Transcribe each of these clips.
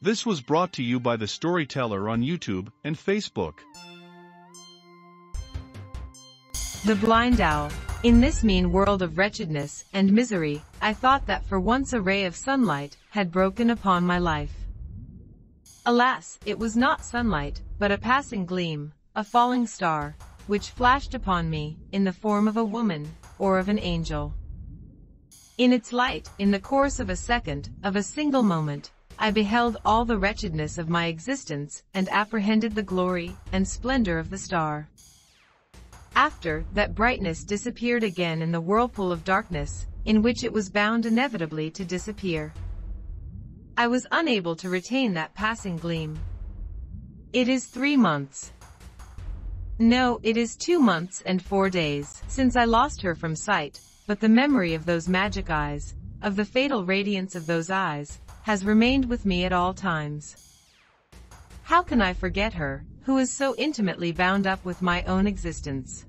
This was brought to you by the Storyteller on YouTube and Facebook. The Blind Owl. In this mean world of wretchedness and misery, I thought that for once a ray of sunlight had broken upon my life. Alas, it was not sunlight, but a passing gleam, a falling star, which flashed upon me, in the form of a woman, or of an angel. In its light, in the course of a second, of a single moment, I beheld all the wretchedness of my existence, and apprehended the glory and splendor of the star. After, that brightness disappeared again in the whirlpool of darkness, in which it was bound inevitably to disappear. I was unable to retain that passing gleam. It is three months. No, it is two months and four days since I lost her from sight, but the memory of those magic eyes, of the fatal radiance of those eyes, has remained with me at all times. How can I forget her, who is so intimately bound up with my own existence?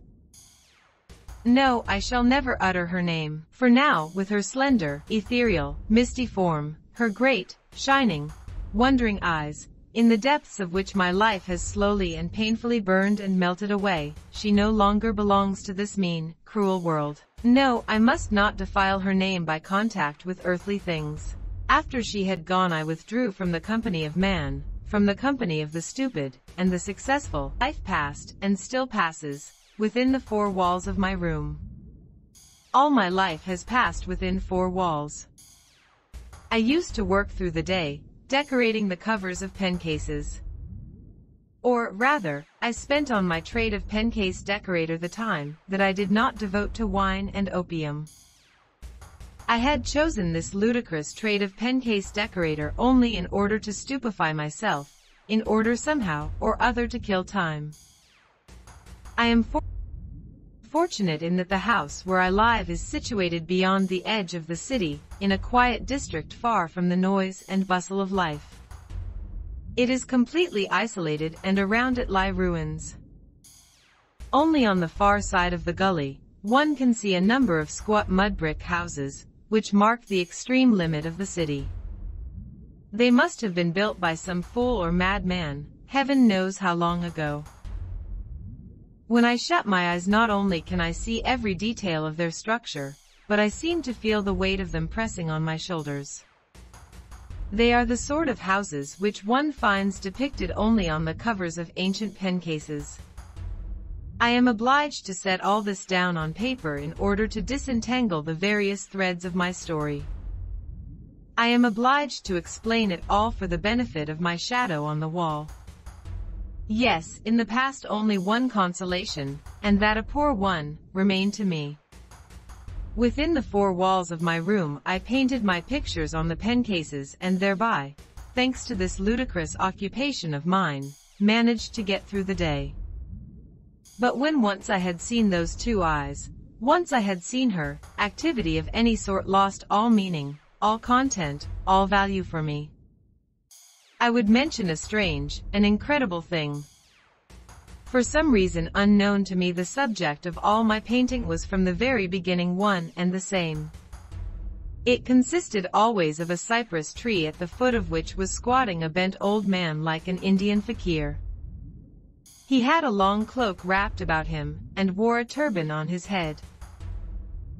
No, I shall never utter her name, for now, with her slender, ethereal, misty form, her great, shining, wondering eyes, in the depths of which my life has slowly and painfully burned and melted away, she no longer belongs to this mean, cruel world. No, I must not defile her name by contact with earthly things. After she had gone I withdrew from the company of man, from the company of the stupid, and the successful. Life passed, and still passes, within the four walls of my room. All my life has passed within four walls. I used to work through the day, decorating the covers of pen cases. Or, rather, I spent on my trade of pen case decorator the time that I did not devote to wine and opium. I had chosen this ludicrous trade of pen case decorator only in order to stupefy myself, in order somehow or other to kill time. I am for fortunate in that the house where I live is situated beyond the edge of the city, in a quiet district far from the noise and bustle of life. It is completely isolated and around it lie ruins. Only on the far side of the gully, one can see a number of squat mud brick houses, which mark the extreme limit of the city. They must have been built by some fool or madman, heaven knows how long ago. When I shut my eyes not only can I see every detail of their structure, but I seem to feel the weight of them pressing on my shoulders. They are the sort of houses which one finds depicted only on the covers of ancient pen cases. I am obliged to set all this down on paper in order to disentangle the various threads of my story. I am obliged to explain it all for the benefit of my shadow on the wall. Yes, in the past only one consolation, and that a poor one, remained to me. Within the four walls of my room I painted my pictures on the pen cases and thereby, thanks to this ludicrous occupation of mine, managed to get through the day. But when once I had seen those two eyes, once I had seen her, activity of any sort lost all meaning, all content, all value for me. I would mention a strange, an incredible thing. For some reason unknown to me the subject of all my painting was from the very beginning one and the same. It consisted always of a cypress tree at the foot of which was squatting a bent old man like an Indian fakir. He had a long cloak wrapped about him, and wore a turban on his head.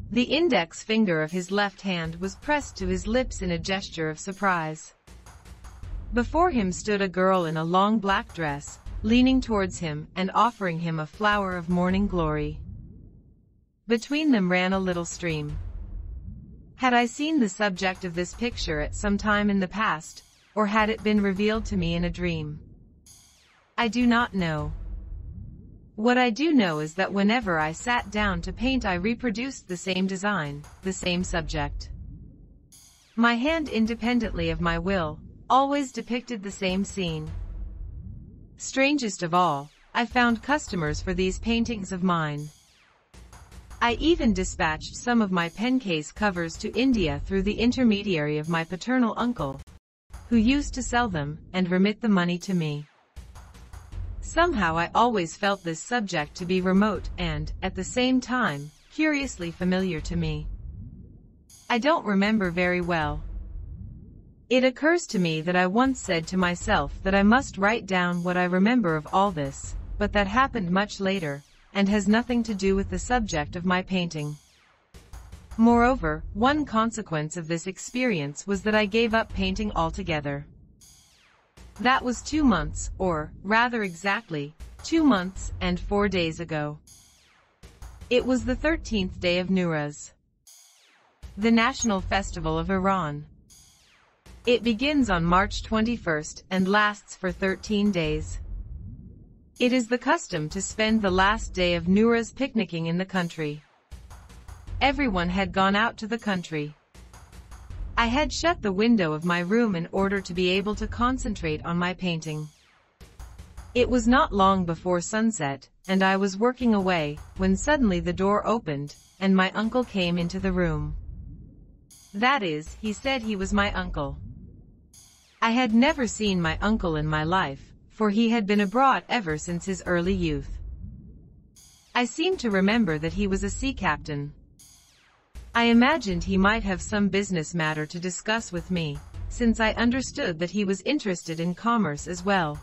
The index finger of his left hand was pressed to his lips in a gesture of surprise. Before him stood a girl in a long black dress, leaning towards him and offering him a flower of morning glory. Between them ran a little stream. Had I seen the subject of this picture at some time in the past, or had it been revealed to me in a dream? I do not know. What I do know is that whenever I sat down to paint I reproduced the same design, the same subject. My hand independently of my will, always depicted the same scene. Strangest of all, I found customers for these paintings of mine. I even dispatched some of my pen case covers to India through the intermediary of my paternal uncle, who used to sell them and remit the money to me. Somehow I always felt this subject to be remote and, at the same time, curiously familiar to me. I don't remember very well, It occurs to me that I once said to myself that I must write down what I remember of all this, but that happened much later, and has nothing to do with the subject of my painting. Moreover, one consequence of this experience was that I gave up painting altogether. That was two months, or, rather exactly, two months and four days ago. It was the 13th day of Nowruz, the national festival of Iran. It begins on March 21st and lasts for 13 days. It is the custom to spend the last day of Nowruz picnicking in the country. Everyone had gone out to the country. I had shut the window of my room in order to be able to concentrate on my painting. It was not long before sunset, and I was working away, when suddenly the door opened, and my uncle came into the room. That is, he said he was my uncle. I had never seen my uncle in my life, for he had been abroad ever since his early youth. I seem to remember that he was a sea captain. I imagined he might have some business matter to discuss with me, since I understood that he was interested in commerce as well.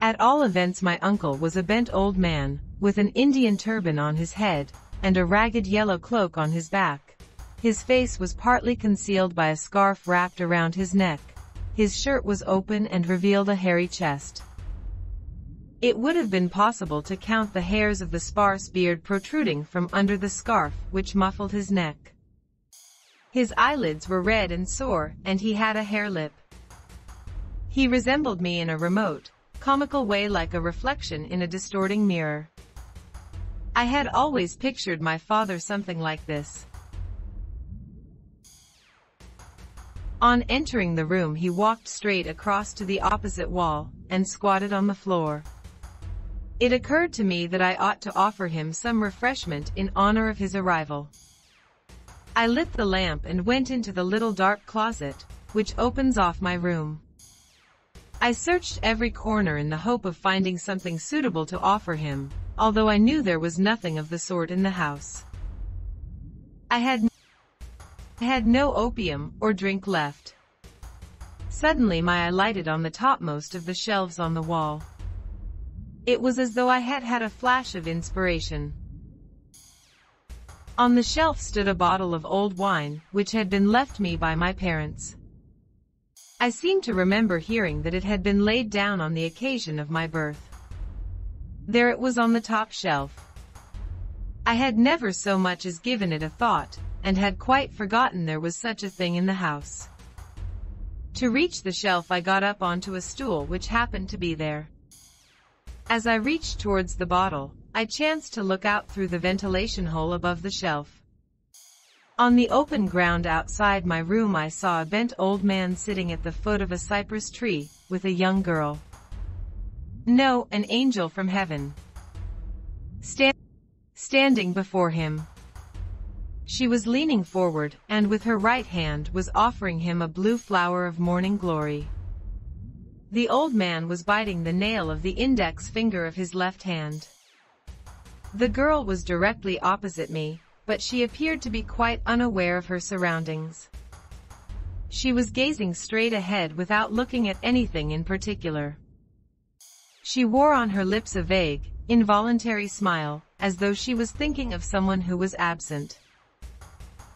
At all events my uncle was a bent old man, with an Indian turban on his head, and a ragged yellow cloak on his back. His face was partly concealed by a scarf wrapped around his neck, his shirt was open and revealed a hairy chest. It would have been possible to count the hairs of the sparse beard protruding from under the scarf which muffled his neck. His eyelids were red and sore, and he had a hare lip. He resembled me in a remote, comical way like a reflection in a distorting mirror. I had always pictured my father something like this. On entering the room he walked straight across to the opposite wall, and squatted on the floor. It occurred to me that I ought to offer him some refreshment in honor of his arrival. I lit the lamp and went into the little dark closet, which opens off my room. I searched every corner in the hope of finding something suitable to offer him, although I knew there was nothing of the sort in the house. I had I had no opium or drink left. Suddenly my eye lighted on the topmost of the shelves on the wall. It was as though I had had a flash of inspiration. On the shelf stood a bottle of old wine, which had been left me by my parents. I seemed to remember hearing that it had been laid down on the occasion of my birth. There it was on the top shelf. I had never so much as given it a thought, and had quite forgotten there was such a thing in the house. To reach the shelf I got up onto a stool which happened to be there. As I reached towards the bottle, I chanced to look out through the ventilation hole above the shelf. On the open ground outside my room I saw a bent old man sitting at the foot of a cypress tree, with a young girl. No, an angel from heaven. Stand standing before him. She was leaning forward, and with her right hand was offering him a blue flower of morning glory. The old man was biting the nail of the index finger of his left hand. The girl was directly opposite me, but she appeared to be quite unaware of her surroundings. She was gazing straight ahead without looking at anything in particular. She wore on her lips a vague, involuntary smile, as though she was thinking of someone who was absent.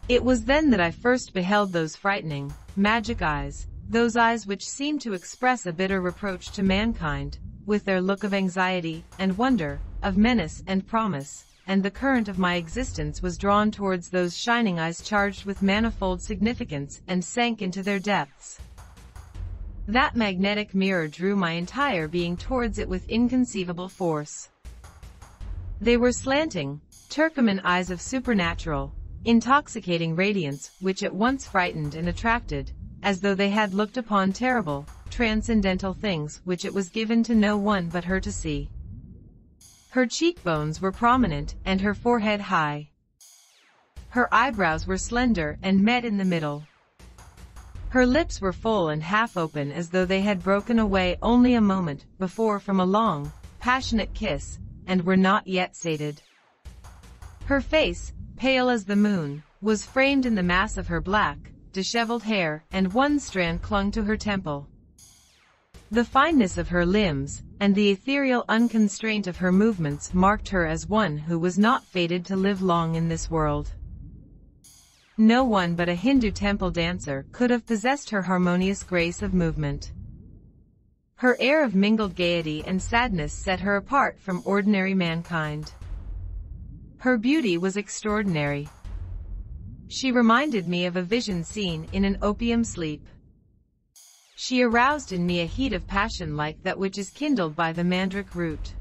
It was then that I first beheld those frightening, magic eyes, those eyes which seemed to express a bitter reproach to mankind, with their look of anxiety and wonder, of menace and promise, and the current of my existence was drawn towards those shining eyes charged with manifold significance and sank into their depths. That magnetic mirror drew my entire being towards it with inconceivable force. They were slanting, Turkoman eyes of supernatural, intoxicating radiance, which at once frightened and attracted, as though they had looked upon terrible, transcendental things which it was given to no one but her to see. Her cheekbones were prominent and her forehead high. Her eyebrows were slender and met in the middle. Her lips were full and half open as though they had broken away only a moment before from a long, passionate kiss, and were not yet sated. Her face, pale as the moon, was framed in the mass of her black, disheveled hair, and one strand clung to her temple. The fineness of her limbs, and the ethereal unconstraint of her movements marked her as one who was not fated to live long in this world. No one but a Hindu temple dancer could have possessed her harmonious grace of movement. Her air of mingled gaiety and sadness set her apart from ordinary mankind. Her beauty was extraordinary. She reminded me of a vision seen in an opium sleep. She aroused in me a heat of passion like that which is kindled by the mandrake root.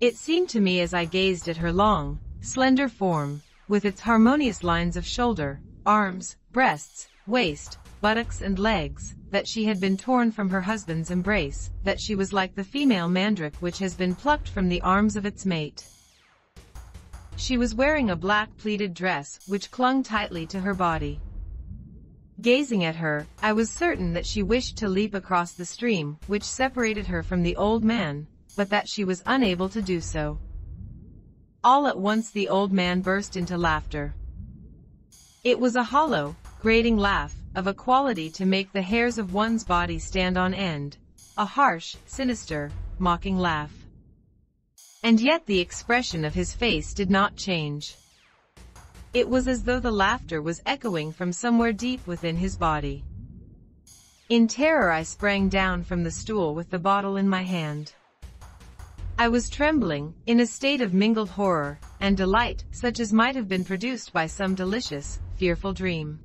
It seemed to me as I gazed at her long, slender form, with its harmonious lines of shoulder, arms, breasts, waist, buttocks and legs, that she had been torn from her husband's embrace, that she was like the female mandrake which has been plucked from the arms of its mate. She was wearing a black pleated dress which clung tightly to her body. Gazing at her, I was certain that she wished to leap across the stream which separated her from the old man, but that she was unable to do so. All at once the old man burst into laughter. It was a hollow, grating laugh, of a quality to make the hairs of one's body stand on end, a harsh, sinister, mocking laugh. And yet the expression of his face did not change. It was as though the laughter was echoing from somewhere deep within his body. In terror I sprang down from the stool with the bottle in my hand. I was trembling, in a state of mingled horror and delight, such as might have been produced by some delicious, fearful dream.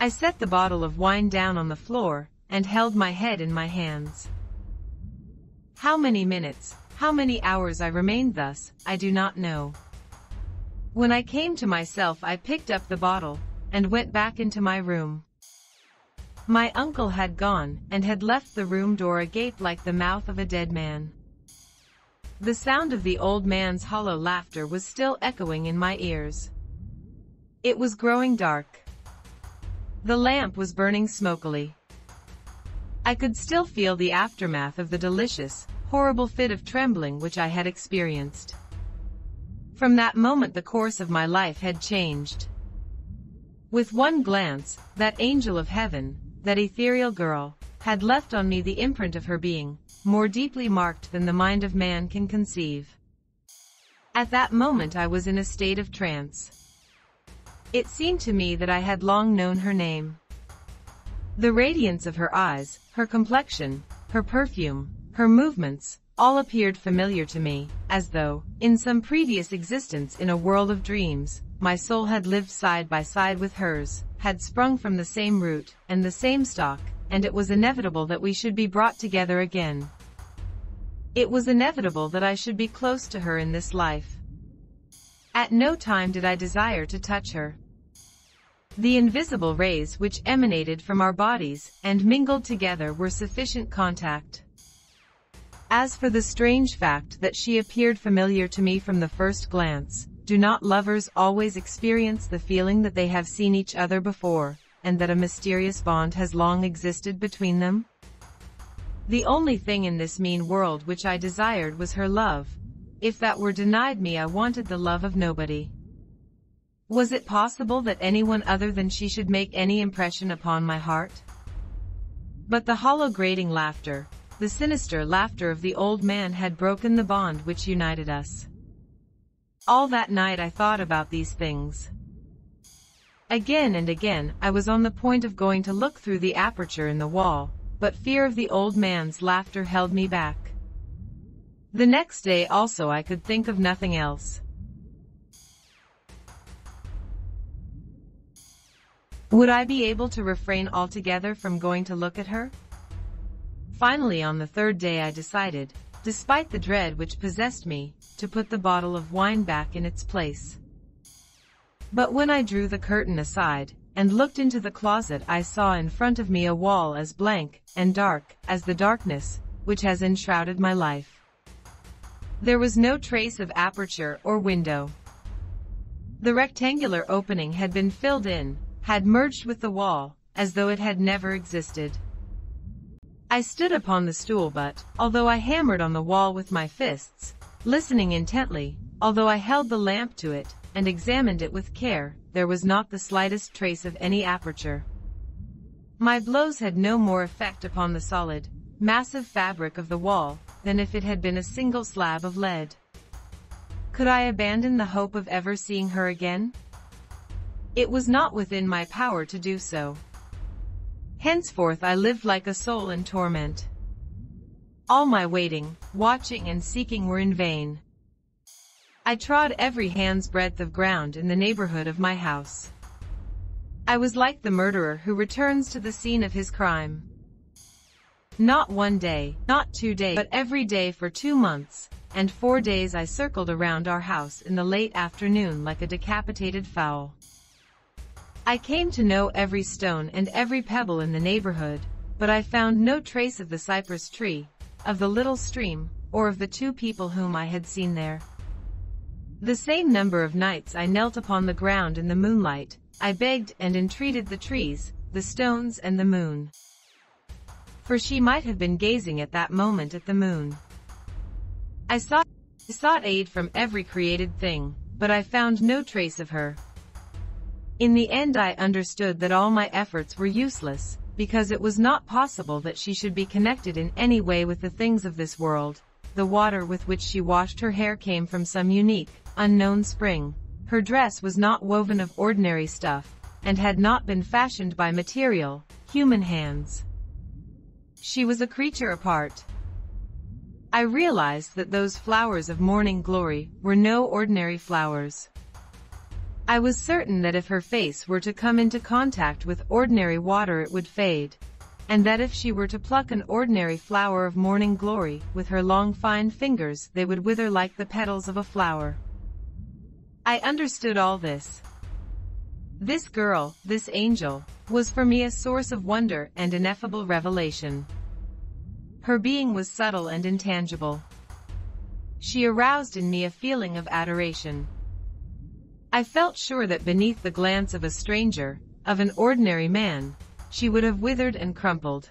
I set the bottle of wine down on the floor and held my head in my hands. How many minutes, how many hours I remained thus, I do not know. When I came to myself I picked up the bottle and went back into my room. My uncle had gone and had left the room door agape like the mouth of a dead man. The sound of the old man's hollow laughter was still echoing in my ears. It was growing dark. The lamp was burning smokily. I could still feel the aftermath of the delicious, horrible fit of trembling which I had experienced. From that moment the course of my life had changed. With one glance, that angel of heaven, that ethereal girl, had left on me the imprint of her being, more deeply marked than the mind of man can conceive. At that moment I was in a state of trance. It seemed to me that I had long known her name. The radiance of her eyes, her complexion, her perfume, her movements, all appeared familiar to me, as though, in some previous existence in a world of dreams, my soul had lived side by side with hers, had sprung from the same root, and the same stock, and it was inevitable that we should be brought together again. It was inevitable that I should be close to her in this life. At no time did I desire to touch her. The invisible rays which emanated from our bodies and mingled together were sufficient contact. As for the strange fact that she appeared familiar to me from the first glance, do not lovers always experience the feeling that they have seen each other before, and that a mysterious bond has long existed between them? The only thing in this mean world which I desired was her love. If that were denied me I wanted the love of nobody. Was it possible that anyone other than she should make any impression upon my heart? But the hollow grating laughter, the sinister laughter of the old man had broken the bond which united us. All that night I thought about these things. Again and again, I was on the point of going to look through the aperture in the wall, but fear of the old man's laughter held me back. The next day also I could think of nothing else. Would I be able to refrain altogether from going to look at her? Finally on the third day I decided, despite the dread which possessed me, to put the bottle of wine back in its place. But when I drew the curtain aside, and looked into the closet I saw in front of me a wall as blank and dark as the darkness which has enshrouded my life. There was no trace of aperture or window. The rectangular opening had been filled in, had merged with the wall, as though it had never existed. I stood upon the stool but, although I hammered on the wall with my fists, listening intently, although I held the lamp to it, and examined it with care, there was not the slightest trace of any aperture. My blows had no more effect upon the solid, massive fabric of the wall, than if it had been a single slab of lead. Could I abandon the hope of ever seeing her again? It was not within my power to do so. Henceforth I lived like a soul in torment. All my waiting, watching and seeking were in vain. I trod every hand's breadth of ground in the neighborhood of my house. I was like the murderer who returns to the scene of his crime. Not one day, not two days, but every day for two months, and four days I circled around our house in the late afternoon like a decapitated fowl. I came to know every stone and every pebble in the neighborhood, but I found no trace of the cypress tree, of the little stream, or of the two people whom I had seen there. The same number of nights I knelt upon the ground in the moonlight, I begged and entreated the trees, the stones and the moon. For she might have been gazing at that moment at the moon. I sought, sought aid from every created thing, but I found no trace of her. In the end I understood that all my efforts were useless, because it was not possible that she should be connected in any way with the things of this world. The water with which she washed her hair came from some unique, unknown spring. Her dress was not woven of ordinary stuff, and had not been fashioned by material, human hands. She was a creature apart. I realized that those flowers of morning glory were no ordinary flowers. I was certain that if her face were to come into contact with ordinary water it would fade, and that if she were to pluck an ordinary flower of morning glory with her long fine fingers they would wither like the petals of a flower. I understood all this. This girl, this angel, was for me a source of wonder and ineffable revelation. Her being was subtle and intangible. She aroused in me a feeling of adoration. I felt sure that beneath the glance of a stranger, of an ordinary man, she would have withered and crumpled.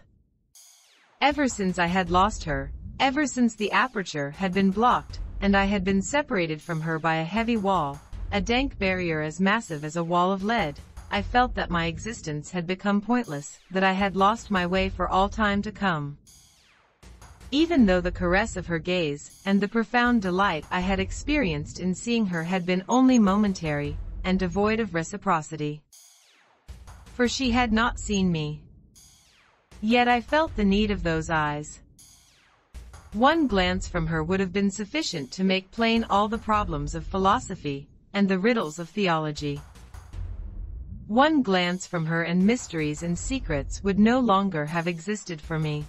Ever since I had lost her, ever since the aperture had been blocked, and I had been separated from her by a heavy wall, a dank barrier as massive as a wall of lead, I felt that my existence had become pointless, that I had lost my way for all time to come even though the caress of her gaze and the profound delight I had experienced in seeing her had been only momentary and devoid of reciprocity. For she had not seen me. Yet I felt the need of those eyes. One glance from her would have been sufficient to make plain all the problems of philosophy and the riddles of theology. One glance from her and mysteries and secrets would no longer have existed for me.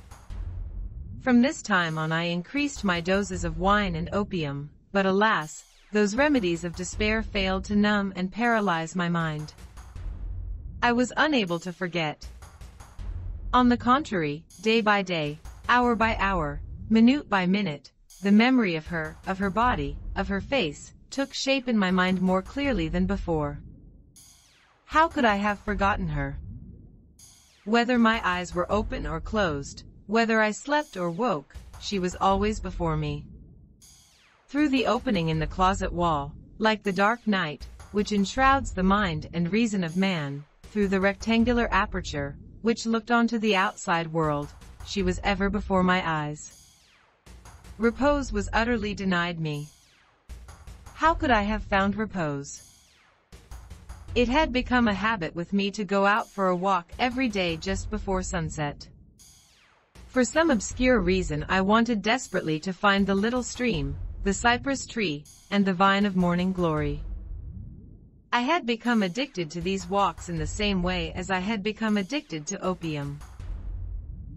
From this time on I increased my doses of wine and opium, but alas, those remedies of despair failed to numb and paralyze my mind. I was unable to forget. On the contrary, day by day, hour by hour, minute by minute, the memory of her, of her body, of her face, took shape in my mind more clearly than before. How could I have forgotten her? Whether my eyes were open or closed, whether I slept or woke, she was always before me. Through the opening in the closet wall, like the dark night, which enshrouds the mind and reason of man, through the rectangular aperture, which looked onto the outside world, she was ever before my eyes. Repose was utterly denied me. How could I have found repose? It had become a habit with me to go out for a walk every day just before sunset. For some obscure reason I wanted desperately to find the little stream, the cypress tree, and the vine of morning glory. I had become addicted to these walks in the same way as I had become addicted to opium.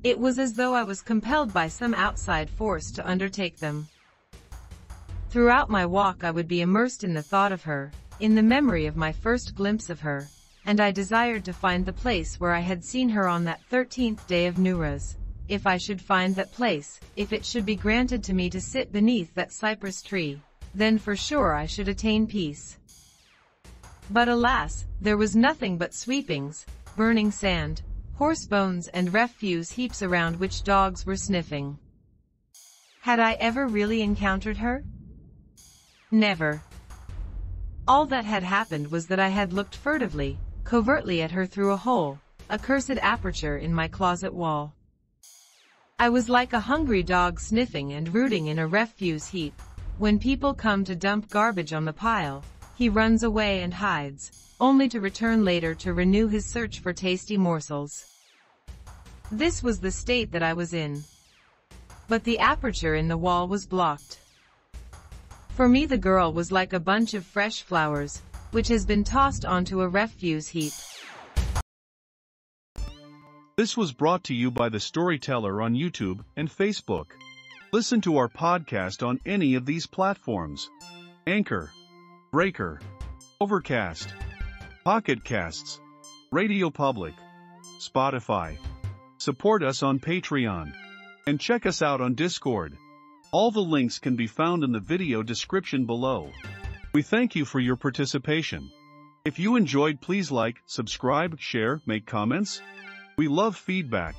It was as though I was compelled by some outside force to undertake them. Throughout my walk I would be immersed in the thought of her, in the memory of my first glimpse of her, and I desired to find the place where I had seen her on that thirteenth day of Nowruz, if I should find that place, if it should be granted to me to sit beneath that cypress tree, then for sure I should attain peace. But alas, there was nothing but sweepings, burning sand, horse bones and refuse heaps around which dogs were sniffing. Had I ever really encountered her? Never. All that had happened was that I had looked furtively, covertly at her through a hole, a cursed aperture in my closet wall. I was like a hungry dog sniffing and rooting in a refuse heap. When people come to dump garbage on the pile, he runs away and hides, only to return later to renew his search for tasty morsels. This was the state that I was in. But the aperture in the wall was blocked. For me the girl was like a bunch of fresh flowers, which has been tossed onto a refuse heap. This was brought to you by The Storyteller on YouTube and Facebook. Listen to our podcast on any of these platforms. Anchor, Breaker, Overcast, Pocket Casts, Radio Public, Spotify. Support us on Patreon. And check us out on Discord. All the links can be found in the video description below. We thank you for your participation. If you enjoyed please like, subscribe, share, make comments. We love feedback.